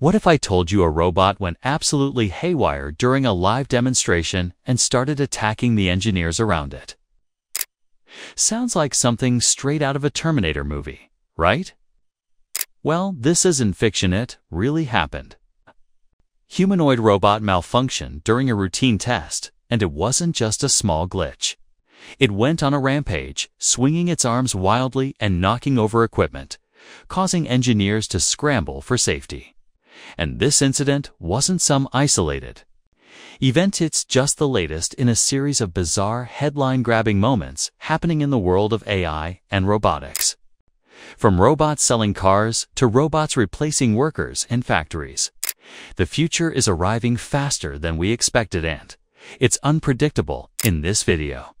What if I told you a robot went absolutely haywire during a live demonstration and started attacking the engineers around it? Sounds like something straight out of a Terminator movie, right? Well, this isn't fiction, it really happened. Humanoid robot malfunctioned during a routine test, and it wasn't just a small glitch. It went on a rampage, swinging its arms wildly and knocking over equipment, causing engineers to scramble for safety. And this incident wasn't some isolated. Event it's just the latest in a series of bizarre headline-grabbing moments happening in the world of AI and robotics. From robots selling cars to robots replacing workers in factories. The future is arriving faster than we expected and it's unpredictable in this video.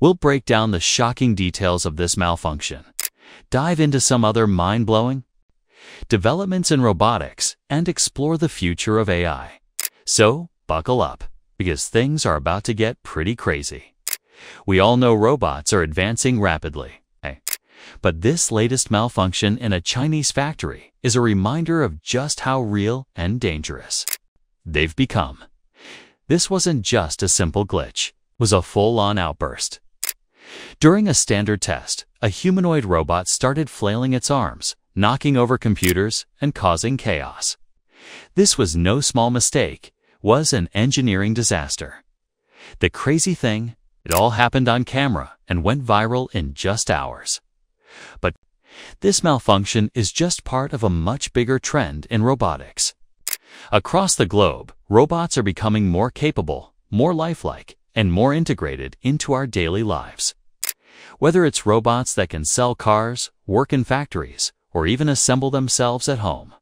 We'll break down the shocking details of this malfunction, dive into some other mind-blowing developments in robotics, and explore the future of AI. So, buckle up, because things are about to get pretty crazy. We all know robots are advancing rapidly. Eh? But this latest malfunction in a Chinese factory is a reminder of just how real and dangerous they've become. This wasn't just a simple glitch, it was a full-on outburst. During a standard test, a humanoid robot started flailing its arms, knocking over computers and causing chaos. This was no small mistake, was an engineering disaster. The crazy thing, it all happened on camera and went viral in just hours. But this malfunction is just part of a much bigger trend in robotics. Across the globe, robots are becoming more capable, more lifelike, and more integrated into our daily lives. Whether it's robots that can sell cars, work in factories, or even assemble themselves at home.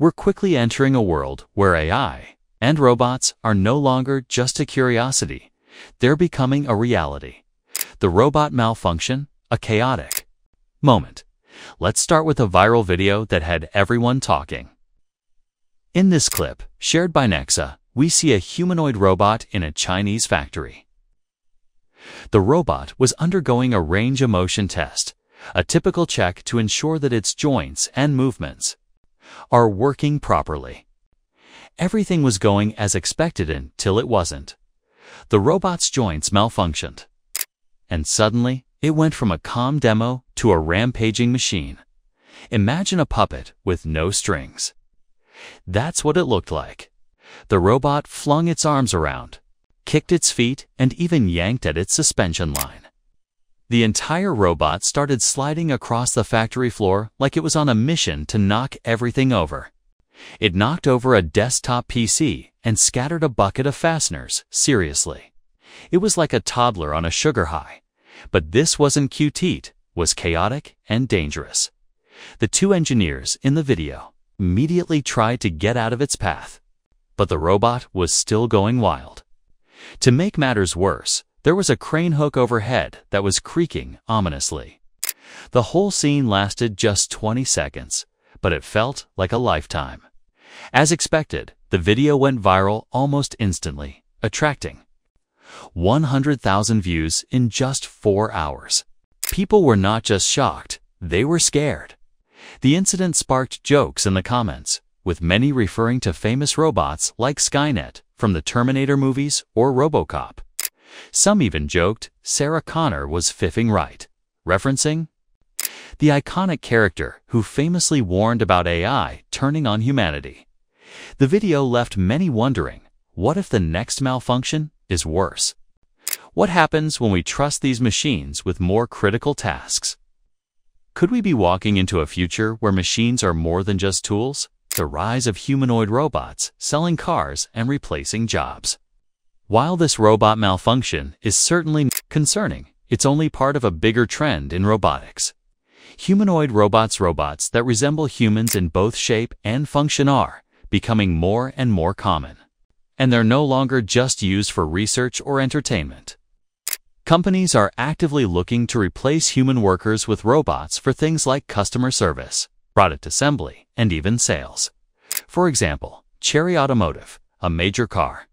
We're quickly entering a world where AI and robots are no longer just a curiosity. They're becoming a reality. The robot malfunction, a chaotic moment. Let's start with a viral video that had everyone talking. In this clip, shared by Nexa, we see a humanoid robot in a Chinese factory. The robot was undergoing a range of motion test, a typical check to ensure that its joints and movements are working properly. Everything was going as expected until it wasn't. The robot's joints malfunctioned. And suddenly, it went from a calm demo to a rampaging machine. Imagine a puppet with no strings. That's what it looked like. The robot flung its arms around, kicked its feet, and even yanked at its suspension line. The entire robot started sliding across the factory floor like it was on a mission to knock everything over. It knocked over a desktop PC and scattered a bucket of fasteners, seriously. It was like a toddler on a sugar high. But this wasn't cute, was chaotic and dangerous. The two engineers in the video immediately tried to get out of its path, but the robot was still going wild. To make matters worse, there was a crane hook overhead that was creaking ominously. The whole scene lasted just 20 seconds, but it felt like a lifetime. As expected, the video went viral almost instantly, attracting 100,000 views in just four hours. People were not just shocked, they were scared. The incident sparked jokes in the comments, with many referring to famous robots like Skynet from the Terminator movies or Robocop. Some even joked Sarah Connor was fiffing right, referencing the iconic character who famously warned about AI turning on humanity. The video left many wondering, what if the next malfunction is worse? What happens when we trust these machines with more critical tasks? Could we be walking into a future where machines are more than just tools? The rise of humanoid robots selling cars and replacing jobs. While this robot malfunction is certainly concerning, it's only part of a bigger trend in robotics. Humanoid robots robots that resemble humans in both shape and function are becoming more and more common. And they're no longer just used for research or entertainment. Companies are actively looking to replace human workers with robots for things like customer service, product assembly, and even sales. For example, Chery Automotive, a major car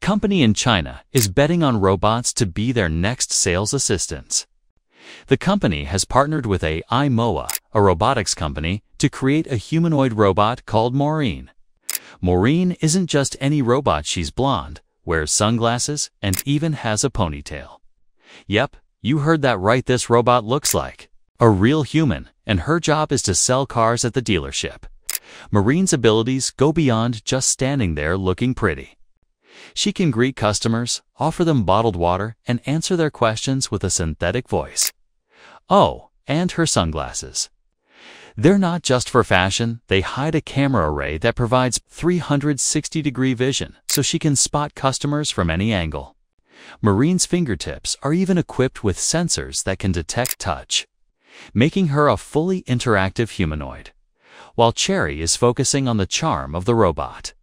company in China, is betting on robots to be their next sales assistants. The company has partnered with AiMOGA, a robotics company, to create a humanoid robot called Mornine. Mornine isn't just any robot, she's blonde, wears sunglasses, and even has a ponytail. Yep, you heard that right, this robot looks like a real human, and her job is to sell cars at the dealership. Mornine's abilities go beyond just standing there looking pretty. She can greet customers, offer them bottled water, and answer their questions with a synthetic voice. Oh, and her sunglasses. They're not just for fashion, they hide a camera array that provides 360 degree vision so she can spot customers from any angle. Mornine's fingertips are even equipped with sensors that can detect touch, making her a fully interactive humanoid, while Chery is focusing on the charm of the robot.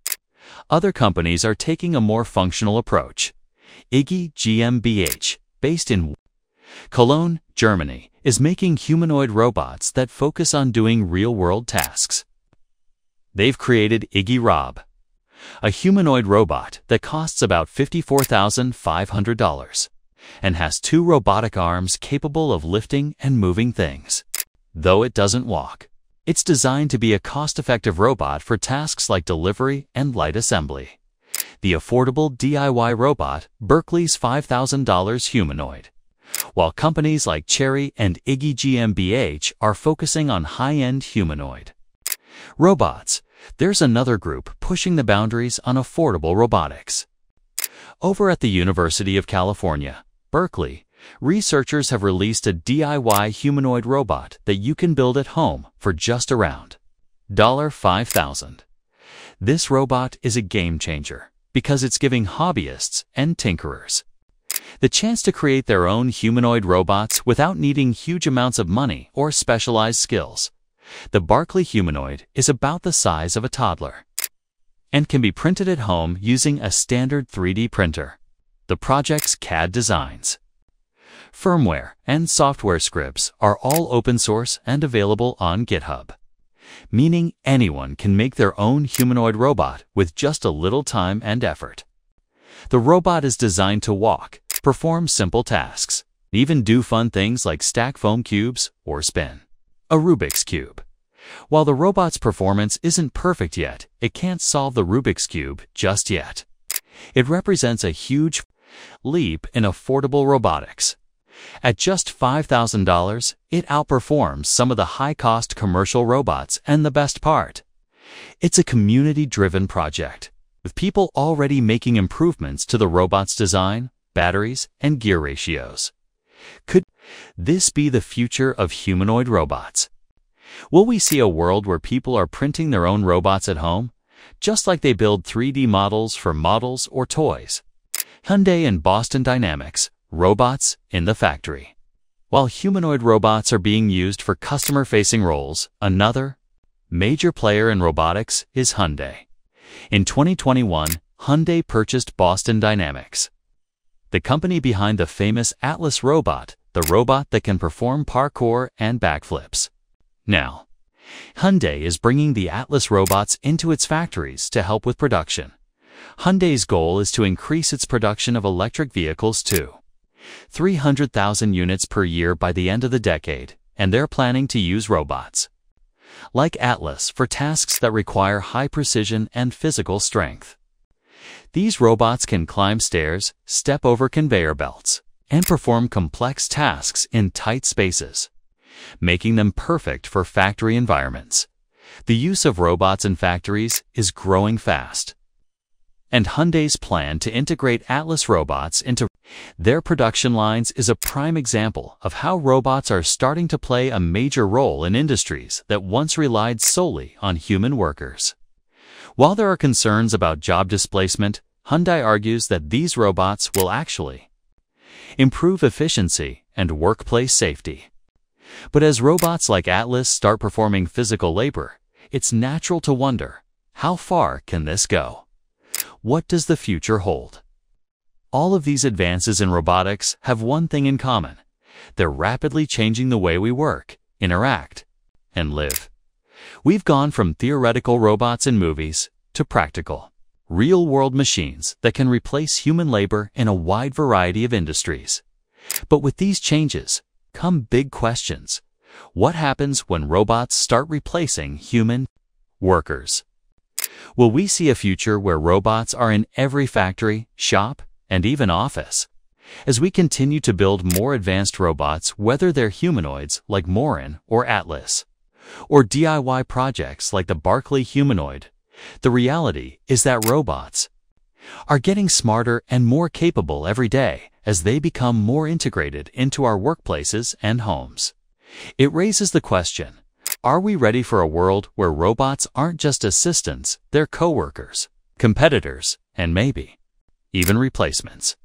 Other companies are taking a more functional approach. igus GmbH, based in Cologne, Germany, is making humanoid robots that focus on doing real-world tasks. They've created Iggy Rob, a humanoid robot that costs about $54,500 and has two robotic arms capable of lifting and moving things. Though it doesn't walk, it's designed to be a cost-effective robot for tasks like delivery and light assembly. The affordable DIY robot, Berkeley's $5,000 humanoid. While companies like Chery and igus GmbH are focusing on high-end humanoid. Robots. There's another group pushing the boundaries on affordable robotics. Over at the University of California, Berkeley, researchers have released a DIY humanoid robot that you can build at home for just around $5,000. This robot is a game changer because it's giving hobbyists and tinkerers the chance to create their own humanoid robots without needing huge amounts of money or specialized skills. The Berkeley humanoid is about the size of a toddler and can be printed at home using a standard 3D printer. The project's CAD designs firmware, and software scripts are all open source and available on GitHub, meaning anyone can make their own humanoid robot with just a little time and effort. The robot is designed to walk, perform simple tasks, even do fun things like stack foam cubes or spin a Rubik's Cube. While the robot's performance isn't perfect yet, it can't solve the Rubik's Cube just yet. It represents a huge leap in affordable robotics. At just $5,000, it outperforms some of the high-cost commercial robots and the best part. It's a community-driven project, with people already making improvements to the robot's design, batteries, and gear ratios. Could this be the future of humanoid robots? Will we see a world where people are printing their own robots at home, just like they build 3D models for models or toys? Hyundai and Boston Dynamics Robots in the factory. While humanoid robots are being used for customer-facing roles, another major player in robotics is Hyundai. In 2021, Hyundai purchased Boston Dynamics, the company behind the famous Atlas robot, the robot that can perform parkour and backflips. Now, Hyundai is bringing the Atlas robots into its factories to help with production. Hyundai's goal is to increase its production of electric vehicles too. 300,000 units per year by the end of the decade, and they're planning to use robots. Like Atlas for tasks that require high precision and physical strength. These robots can climb stairs, step over conveyor belts, and perform complex tasks in tight spaces, making them perfect for factory environments. The use of robots in factories is growing fast and Hyundai's plan to integrate Atlas robots into their production lines is a prime example of how robots are starting to play a major role in industries that once relied solely on human workers. While there are concerns about job displacement, Hyundai argues that these robots will actually improve efficiency and workplace safety. But as robots like Atlas start performing physical labor, it's natural to wonder, how far can this go? What does the future hold? All of these advances in robotics have one thing in common. They're rapidly changing the way we work, interact, and live. We've gone from theoretical robots in movies to practical, real-world machines that can replace human labor in a wide variety of industries. But with these changes come big questions. What happens when robots start replacing human workers? Will we see a future where robots are in every factory, shop, and even office? As we continue to build more advanced robots, whether they're humanoids like Mornine or Atlas, or DIY projects like the Berkeley Humanoid, the reality is that robots are getting smarter and more capable every day as they become more integrated into our workplaces and homes. It raises the question, are we ready for a world where robots aren't just assistants, they're coworkers, competitors, and maybe even replacements?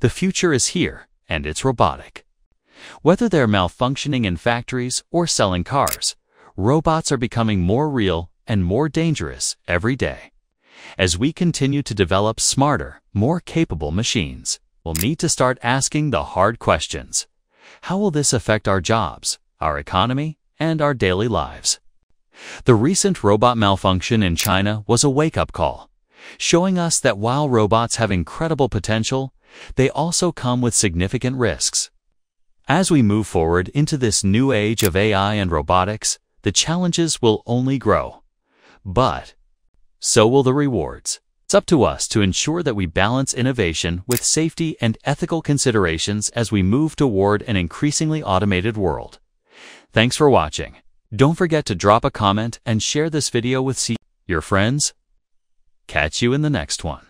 The future is here, and it's robotic. Whether they're malfunctioning in factories or selling cars, robots are becoming more real and more dangerous every day. As we continue to develop smarter, more capable machines, we'll need to start asking the hard questions. How will this affect our jobs, our economy, and our daily lives? The recent robot malfunction in China was a wake-up call, showing us that while robots have incredible potential, they also come with significant risks. As we move forward into this new age of AI and robotics, the challenges will only grow. But so will the rewards. It's up to us to ensure that we balance innovation with safety and ethical considerations as we move toward an increasingly automated world. Thanks for watching. Don't forget to drop a comment and share this video with your friends. Catch you in the next one.